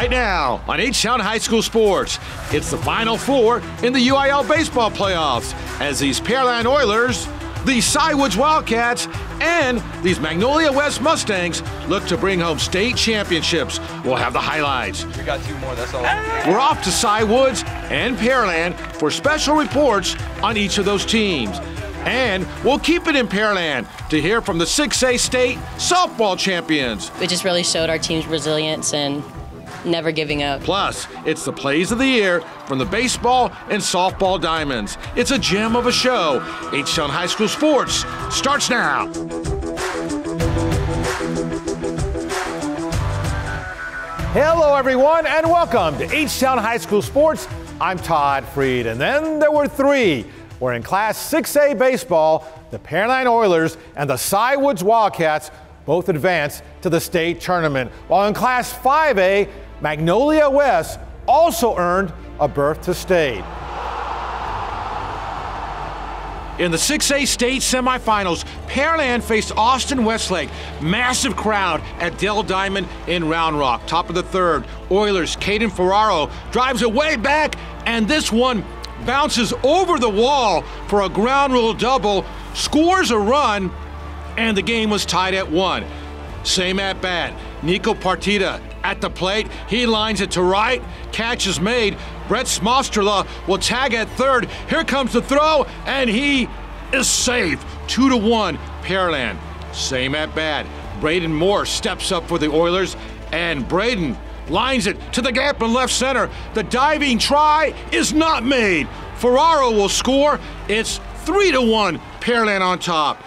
Right now on H-Town High School Sports, it's the Final Four in the UIL baseball playoffs as these Pearland Oilers, the Cy Woods Wildcats, and these Magnolia West Mustangs look to bring home state championships. We'll have the highlights. We got two more, that's all. We're off to Cy Woods and Pearland for special reports on each of those teams. And we'll keep it in Pearland to hear from the 6A state softball champions. It just really showed our team's resilience and never giving up. Plus, it's the plays of the year from the baseball and softball diamonds. It's a gem of a show. H-Town High School Sports starts now. Hello, everyone, and welcome to H-Town High School Sports. I'm Todd Freed, and then there were three. We're in Class 6A baseball, the Pearland Oilers and the Cywoods Wildcats both advanced to the state tournament, while in Class 5A, Magnolia West also earned a berth to state. In the 6A state semifinals, Pearland faced Austin Westlake. Massive crowd at Dell Diamond in Round Rock. Top of the third, Oilers' Caden Ferraro drives it way back, and this one bounces over the wall for a ground rule double, scores a run, and the game was tied at one. Same at bat. Nico Partida at the plate. He lines it to right. Catch is made. Brett Smostrela will tag at third. Here comes the throw, and he is safe. Two to one, Pearland. Same at bat. Braden Morse steps up for the Oilers, and Braden lines it to the gap in left center. The diving try is not made. Ferraro will score. It's three to one, Pearland on top.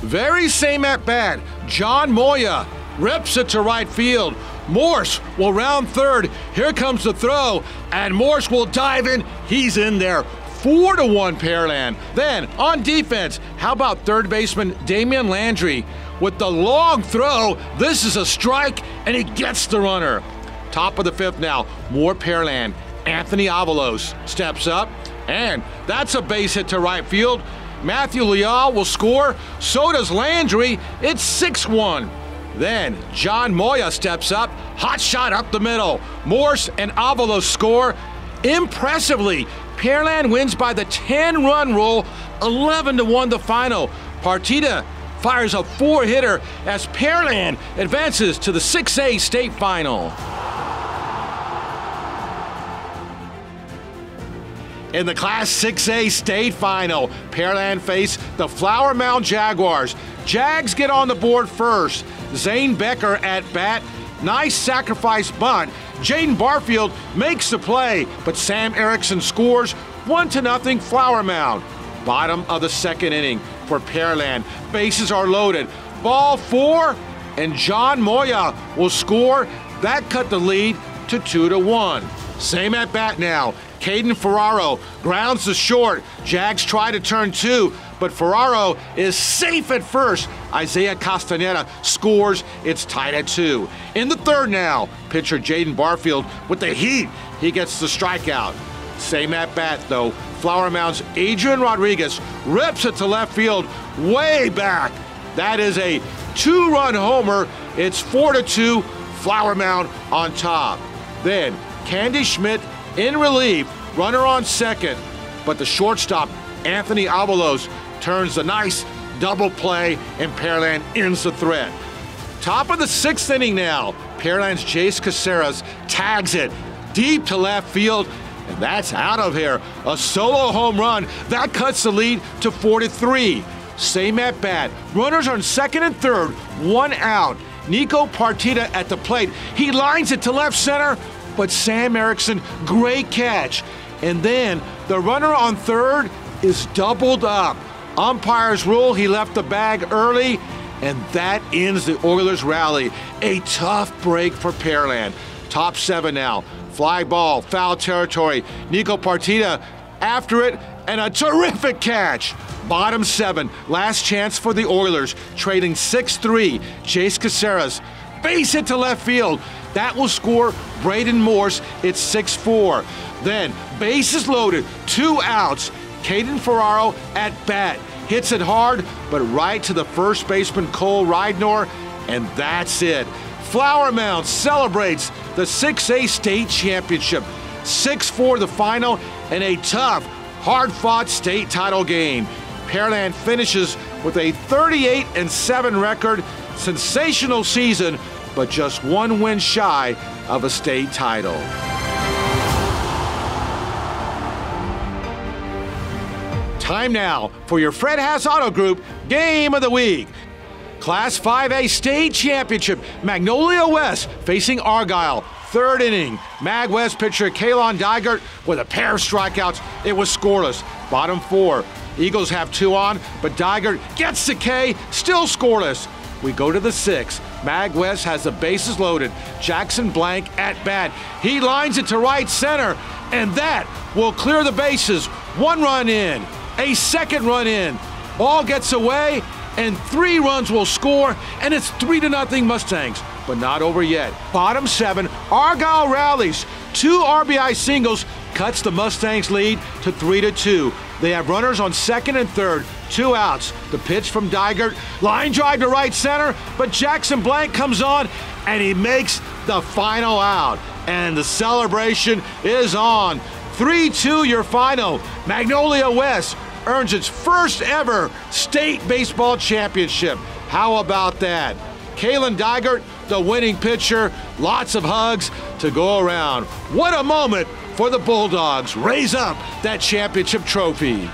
Very same at bat. John Moya rips it to right field. Morse will round third. Here comes the throw, and Morse will dive in. He's in there. Four to one Pearland. Then on defense, how about third baseman Damian Landry with the long throw? This is a strike, and he gets the runner. Top of the fifth now, more Pearland. Anthony Avalos steps up, and that's a base hit to right field. Matthew Leal will score. So does Landry. It's 6 1. Then John Moya steps up. Hot shot up the middle. Morse and Avalos score. Impressively, Pearland wins by the 10 run rule, 11 to 1 the final. Partida fires a four hitter as Pearland advances to the 6A state final. In the Class 6A state final, Pearland face the Flower Mound Jaguars. Jags get on the board first. Zane Becker at bat. Nice sacrifice bunt. Jaden Barfield makes the play, but Sam Erickson scores 1 to nothing Flower Mound. Bottom of the second inning for Pearland. Bases are loaded. Ball four, and John Moya will score. That cut the lead to 2 to 1. Same at bat now. Caden Ferraro grounds the short. Jags try to turn two, but Ferraro is safe at first. Isaiah Castaneda scores. It's tied at two. In the third now, pitcher Jaden Barfield with the heat. He gets the strikeout. Same at bat though. Flower Mound's Adrian Rodriguez rips it to left field, way back. That is a two-run homer. It's four to two. Flower Mound on top. Then Candy Schmidt in relief, runner on second, but the shortstop, Anthony Avalos, turns a nice double play, and Pearland ends the threat. Top of the sixth inning now. Pearland's Jace Caceres tags it deep to left field, and that's out of here. A solo home run. That cuts the lead to 4 to 3. Same at bat. Runners on second and third, one out. Nico Partida at the plate. He lines it to left center, but Sam Erickson, great catch. And then the runner on third is doubled up. Umpires rule he left the bag early, and that ends the Oilers rally. A tough break for Pearland. Top seven now. Fly ball, foul territory. Nico Partida after it, and a terrific catch. Bottom seven, last chance for the Oilers, trading 6 3. Jace Caceres, base hit to left field. That will score Braden Morse. It's 6 4. Then, bases loaded, two outs. Caden Ferraro at bat. Hits it hard, but right to the first baseman Cole Rydnor, and that's it. Flower Mound celebrates the 6A state championship. 6 4 the final in a tough, hard fought state title game. Pearland finishes with a 38 and 7 record, sensational season, but just one win shy of a state title. Time now for your Fred Haas Auto Group Game of the Week. Class 5A State Championship, Magnolia West facing Argyle. Third inning, Mag West pitcher Kalon Digert with a pair of strikeouts. It was scoreless. Bottom four, Eagles have two on, but Digert gets the K, still scoreless. We go to the sixth. Mag West has the bases loaded. Jackson Blank at bat. He lines it to right center, and that will clear the bases. One run in, a second run in. Ball gets away, and three runs will score, and it's three to nothing Mustangs. But not over yet. Bottom seven, Argyle rallies. Two RBI singles cuts the Mustangs lead to three to two. They have runners on second and third, two outs. The pitch from Digert, line drive to right center, but Jackson Blank comes on and he makes the final out. And the celebration is on. 3 2 your final. Magnolia West earns its first ever state baseball championship. How about that? Kalen Digert, the winning pitcher, lots of hugs to go around. What a moment for the Bulldogs. Raise up that championship trophy.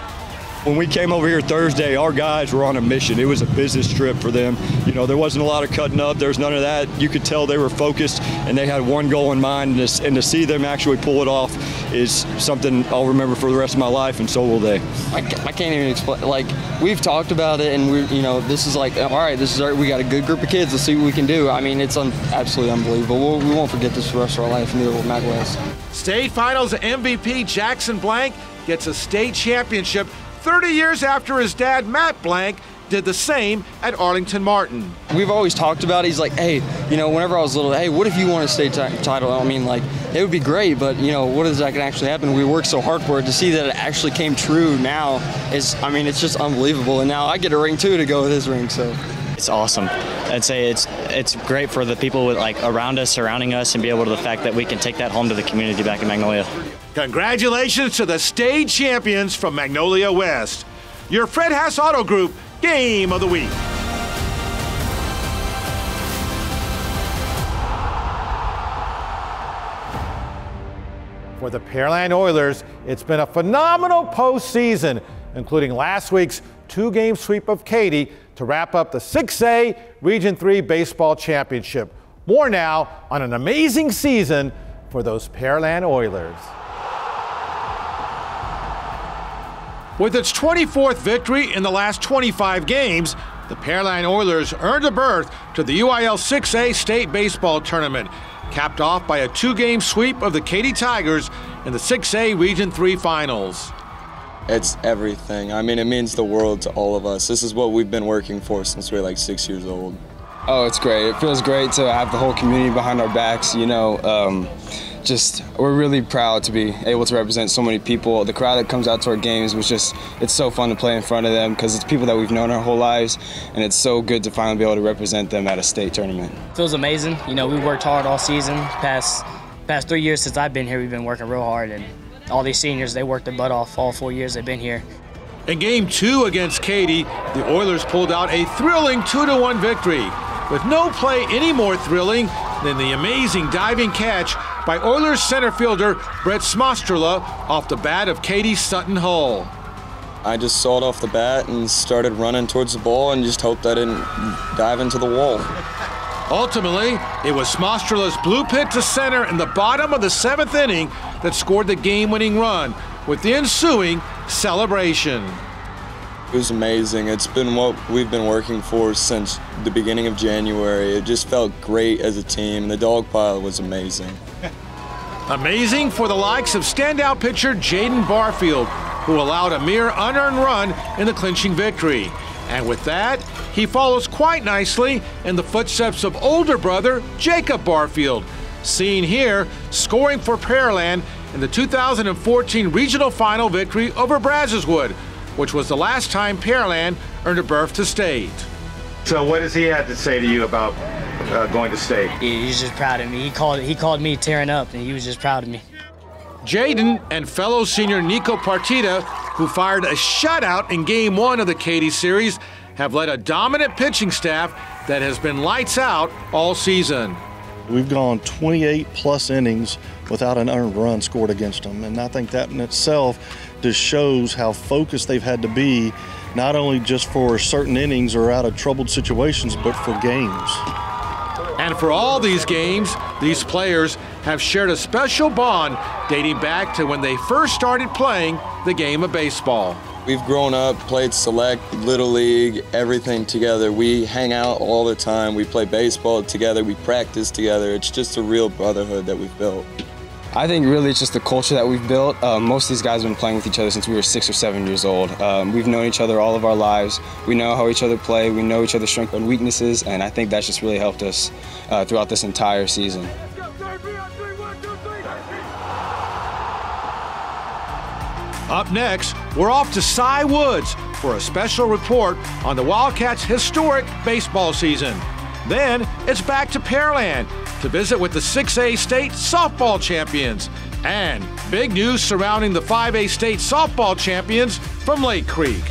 When we came over here Thursday, our guys were on a mission. It was a business trip for them. You know, there wasn't a lot of cutting up. There was none of that. You could tell they were focused and they had one goal in mind. And to, and to see them actually pull it off is something I'll remember for the rest of my life, and so will they. I, I can't even explain. Like we've talked about it, and we, you know, this is like, all right, this is our, we got a good group of kids. Let's see what we can do. I mean, it's un, absolutely unbelievable. We'll, we will not forget this for the rest of our life. Neither will Mag West. State Finals MVP Jackson Blank gets a state championship 30 years after his dad, Matt Blank, did the same at Arlington Martin. We've always talked about it. He's like, hey, you know, whenever I was little, hey, what if you won a state title? I mean, like, it would be great, but, you know, what is that to actually happen? We worked so hard for it. To see that it actually came true now is, I mean, it's just unbelievable. And now I get a ring, too, to go with his ring, so. It's awesome. I'd say it's it's great for the people with like around us, surrounding us, and be able to the fact that we can take that home to the community back in Magnolia. Congratulations to the state champions from Magnolia West. Your Fred Haas Auto Group Game of the Week. For the Pearland Oilers, it's been a phenomenal postseason, including last week's two game sweep of Katy to wrap up the 6A Region 3 Baseball Championship. More now on an amazing season for those Pearland Oilers. With its 24th victory in the last 25 games, the Pearland Oilers earned a berth to the UIL 6A State Baseball Tournament, capped off by a two game sweep of the Katy Tigers in the 6A Region 3 Finals. It's everything. I mean, it means the world to all of us. This is what we've been working for since we were like six years old. Oh, it's great. It feels great to have the whole community behind our backs. You know, um, just we're really proud to be able to represent so many people. The crowd that comes out to our games was just it's so fun to play in front of them because it's people that we've known our whole lives, and it's so good to finally be able to represent them at a state tournament. It feels amazing. You know, we worked hard all season. Past past three years since I've been here, we've been working real hard, and all these seniors they worked their butt off all four years they've been here. In game two against Katy, the Oilers pulled out a thrilling 2 to 1 victory, with no play any more thrilling than the amazing diving catch by Oilers center fielder Brett Smostrela off the bat of Katy Sutton Hull. I just saw it off the bat and started running towards the ball and just hoped I didn't dive into the wall. Ultimately, it was Smostrela's bloop hit to center in the bottom of the seventh inning that scored the game winning run, with the ensuing celebration. It was amazing. It's been what we've been working for since the beginning of January. It just felt great as a team. The dog pile was amazing. Amazing for the likes of standout pitcher Jaden Barfield, who allowed a mere unearned run in the clinching victory. And with that, he follows quite nicely in the footsteps of older brother Jacob Barfield, seen here scoring for Pearland in the 2014 regional final victory over Brazoswood, which was the last time Pearland earned a berth to state. So, what does he have to say to you about uh, going to state? He's just proud of me. He called he called me tearing up, and he was just proud of me. Jaden and fellow senior Nico Partida, who fired a shutout in game one of the Katy series, have led a dominant pitching staff that has been lights out all season. We've gone 28 plus innings without an earned run scored against them. And I think that in itself just shows how focused they've had to be, not only just for certain innings or out of troubled situations, but for games. And for all these games, these players have shared a special bond dating back to when they first started playing the game of baseball. We've grown up, played select, little league, everything together. We hang out all the time. We play baseball together. We practice together. It's just a real brotherhood that we've built. I think really it's just the culture that we've built. Um, most of these guys have been playing with each other since we were six or seven years old. Um, we've known each other all of our lives. We know how each other play. We know each other's strengths and weaknesses, and I think that's just really helped us uh, throughout this entire season. Up next, we're off to Cy Woods for a special report on the Wildcats' historic baseball season. Then it's back to Pearland to visit with the 6A state softball champions. And big news surrounding the 5A state softball champions from Lake Creek.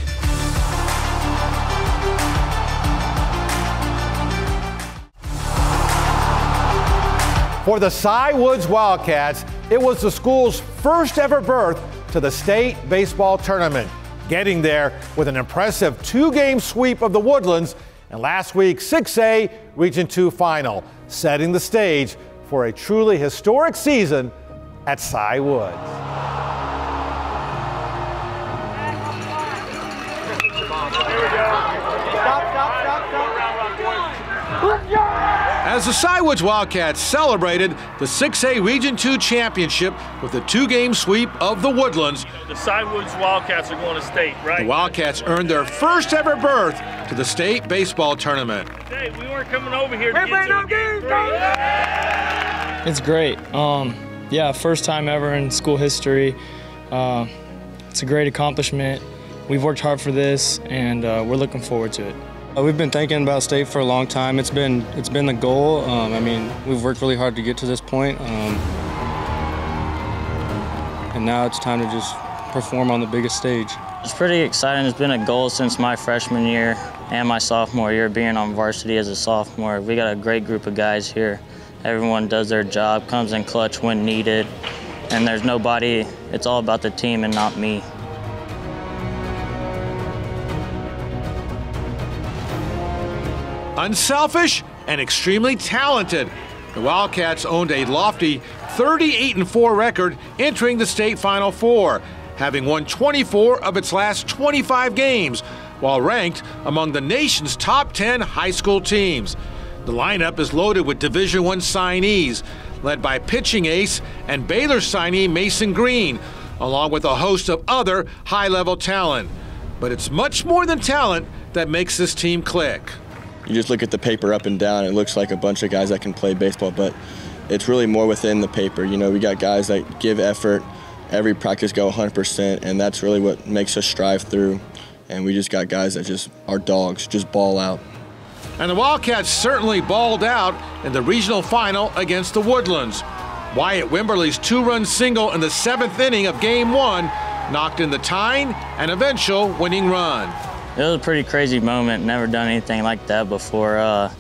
For the Cy Woods Wildcats, it was the school's first ever berth to the state baseball tournament, getting there with an impressive two game sweep of the Woodlands and last week's 6A Region 2 final, setting the stage for a truly historic season at Cy Woods. As the Cy Woods Wildcats celebrated the 6A Region 2 championship with a two game sweep of the Woodlands, The Cy Woods Wildcats are going to state, right? the Wildcats earned their first ever berth to the state baseball tournament. Hey, we weren't coming over here to get no games, It's great. Um, yeah, first time ever in school history. Uh, it's a great accomplishment. We've worked hard for this, and uh, we're looking forward to it. Uh, We've been thinking about state for a long time. It's been it's been the goal. Um, I mean, we've worked really hard to get to this point, um, and now it's time to just perform on the biggest stage. It's pretty exciting. It's been a goal since my freshman year and my sophomore year being on varsity as a sophomore. We got a great group of guys here. Everyone does their job, comes in clutch when needed, and there's nobody, it's all about the team and not me. Unselfish and extremely talented, the Wildcats owned a lofty 38 4 record entering the state Final Four, having won 24 of its last 25 games, while ranked among the nation's top 10 high school teams. The lineup is loaded with Division One signees, led by pitching ace and Baylor signee Mason Green, along with a host of other high-level talent. But it's much more than talent that makes this team click. You just look at the paper up and down, it looks like a bunch of guys that can play baseball, but it's really more within the paper. You know, we got guys that give effort, every practice go 100%, and that's really what makes us strive through. And we just got guys that just are dogs, just ball out. And the Wildcats certainly balled out in the regional final against the Woodlands. Wyatt Wimberly's two run single in the seventh inning of game one knocked in the tying and eventual winning run. It was a pretty crazy moment. Never done anything like that before, uh,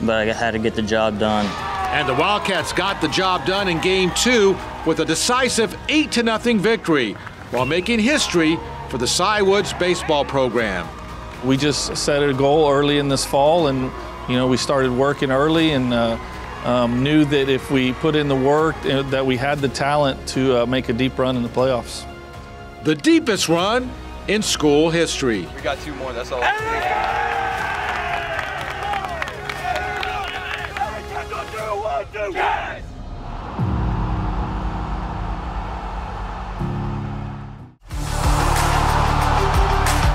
but I had to get the job done. And the Wildcats got the job done in game two with a decisive 8 0 victory while making history for the Cy Woods baseball program. We just set a goal early in this fall, and you know we started working early, and uh, um, knew that if we put in the work, uh, that we had the talent to uh, make a deep run in the playoffs. The deepest run in school history. We got two more. That's all.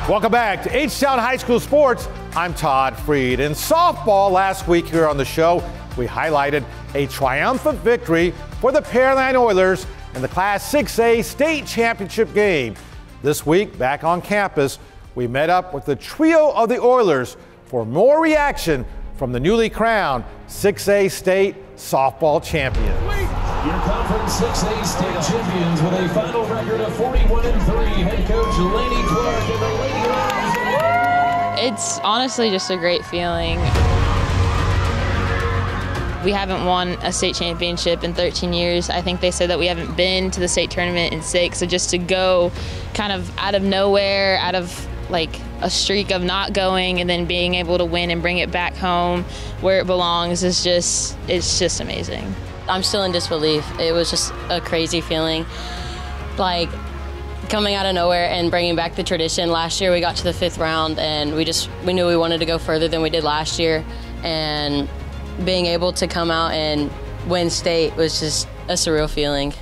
Welcome back to H-Town High School Sports. I'm Todd Freed. In softball last week here on the show, we highlighted a triumphant victory for the Pearland Oilers in the Class 6A state championship game. This week, back on campus, we met up with the trio of the Oilers for more reaction from the newly crowned 6A state softball champion. Your conference 6A state champions with a final record of 41 and 3. Head coach Laney Clark and the Lady Lions. It's honestly just a great feeling. We haven't won a state championship in 13 years. I think they said that we haven't been to the state tournament in six. So just to go kind of out of nowhere, out of like a streak of not going and then being able to win and bring it back home where it belongs is just it's just amazing. I'm still in disbelief. It was just a crazy feeling. Like coming out of nowhere and bringing back the tradition. Last year we got to the fifth round and we just we knew we wanted to go further than we did last year and being able to come out and win state was just a surreal feeling.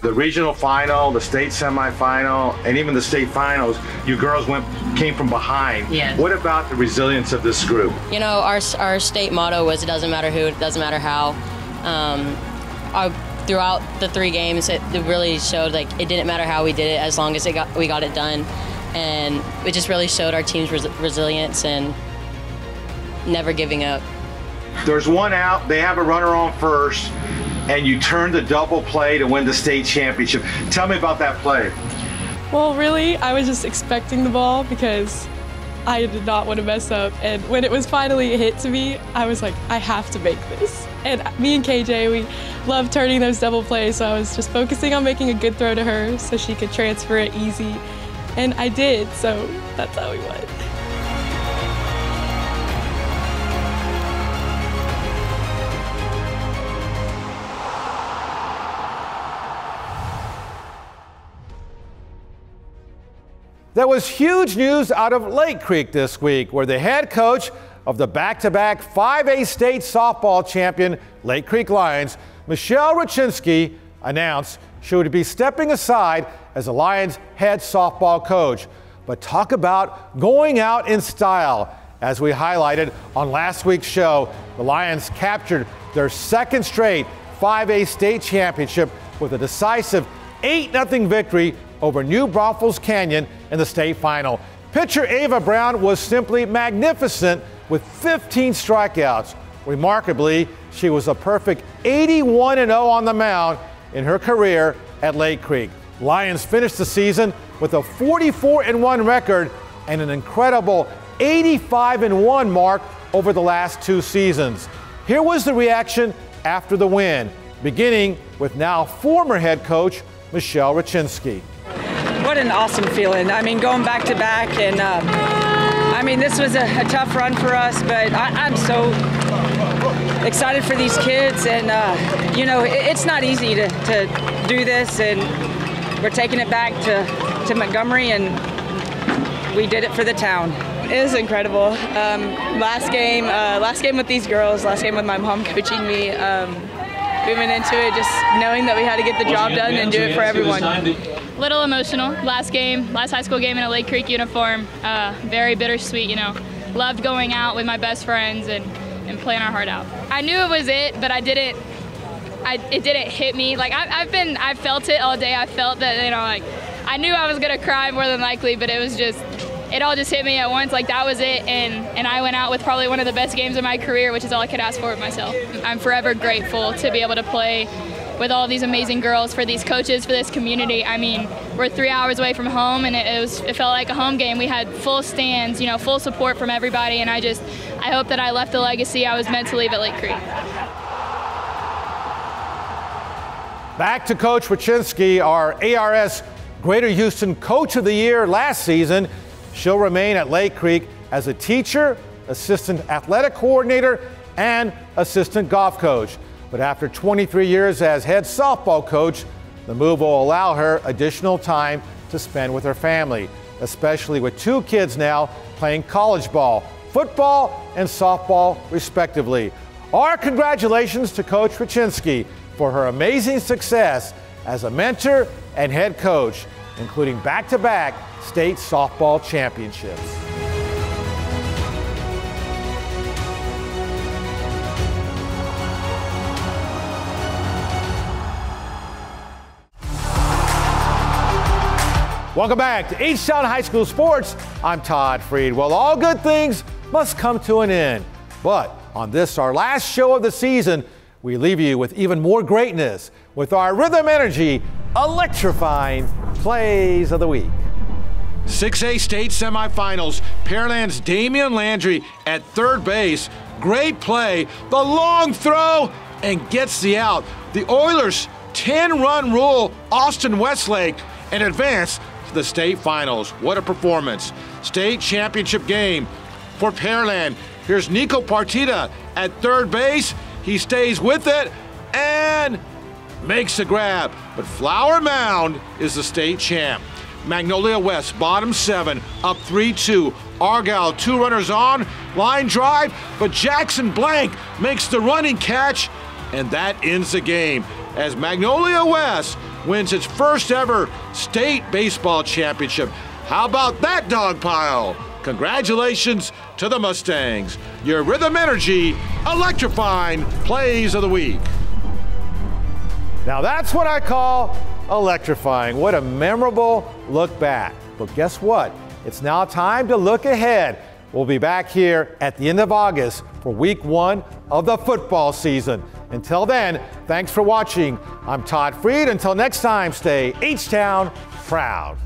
The regional final, the state semifinal, and even the state finals, you girls went came from behind. Yeah. What about the resilience of this group? You know, our, our state motto was it doesn't matter who, it doesn't matter how. Um, our, throughout the three games, it, it really showed like it didn't matter how we did it as long as it got, we got it done. And it just really showed our team's res- resilience and never giving up. There's one out, they have a runner on first, and you turn the double play to win the state championship. Tell me about that play. Well, really, I was just expecting the ball because I did not want to mess up. And when it was finally hit to me, I was like, I have to make this. And me and KJ, we love turning those double plays, so I was just focusing on making a good throw to her so she could transfer it easy. And I did, so that's how we won. There was huge news out of Lake Creek this week, where the head coach of the back to back 5A state softball champion Lake Creek Lions, Michelle Rachinsky, announced she would be stepping aside as the Lions head softball coach. But talk about going out in style. As we highlighted on last week's show, the Lions captured their second straight 5A state championship with a decisive 8 0 victory over New Braunfels Canyon in the state final. Pitcher Ava Brown was simply magnificent with 15 strikeouts. Remarkably, she was a perfect 81 0 on the mound in her career at Lake Creek. Lions finished the season with a 44 1 record and an incredible 85 1 mark over the last two seasons. Here was the reaction after the win, beginning with now former head coach Michelle Rachinsky. What an awesome feeling. I mean, going back to back, and uh, I mean, this was a, a, tough run for us, but I, am so excited for these kids. And, uh, you know, it, it's not easy to, to do this, and we're taking it back to, to Montgomery, and we did it for the town. It was incredible. Um, last game, uh, last game with these girls, last game with my mom coaching me. Um, we went into it just knowing that we had to get the job done and do it for everyone. Little emotional. Last game, last high school game in a Lake Creek uniform. Uh, very bittersweet, you know. Loved going out with my best friends and, and playing our heart out. I knew it was it, but I didn't. I, it didn't hit me. Like I, I've been, I felt it all day. I felt that, you know, like I knew I was gonna cry more than likely, but it was just it all just hit me at once. Like that was it, and and I went out with probably one of the best games of my career, which is all I could ask for of myself. I'm forever grateful to be able to play with all these amazing girls, for these coaches, for this community. I mean, we're three hours away from home, and it, it was it felt like a home game. We had full stands, you know, full support from everybody, and I just I hope that I left the legacy I was meant to leave at Lake Creek. Back to Coach Rachinsky, our ARS Greater Houston Coach of the Year last season. She'll remain at Lake Creek as a teacher, assistant athletic coordinator, and assistant golf coach. But after 23 years as head softball coach, the move will allow her additional time to spend with her family, especially with two kids now playing college ball, football, and softball, respectively. Our congratulations to Coach Rachinsky for her amazing success as a mentor and head coach, including back to back state softball championships. Welcome back to H-Town High School Sports. I'm Todd Freed. Well, all good things must come to an end. But on this, our last show of the season, we leave you with even more greatness with our Rhythm Energy electrifying plays of the week. 6A state semifinals. Pearland's Damian Landry at third base. Great play. The long throw and gets the out. The Oilers 10 run rule Austin Westlake and advance to the state finals. What a performance. State championship game for Pearland. Here's Nico Partida at third base. He stays with it and makes the grab. But Flower Mound is the state champ. Magnolia West, bottom seven, up 3 2. Argyle, two runners on, line drive, but Jackson Blank makes the running catch, and that ends the game as Magnolia West wins its first ever state baseball championship. How about that dog pile? Congratulations to the Mustangs. Your Rhythm Energy electrifying plays of the week. Now that's what I call electrifying. What a memorable look back. But guess what? It's now time to look ahead. We'll be back here at the end of August for week one of the football season. Until then, thanks for watching. I'm Todd Freed. Until next time, stay H Town proud.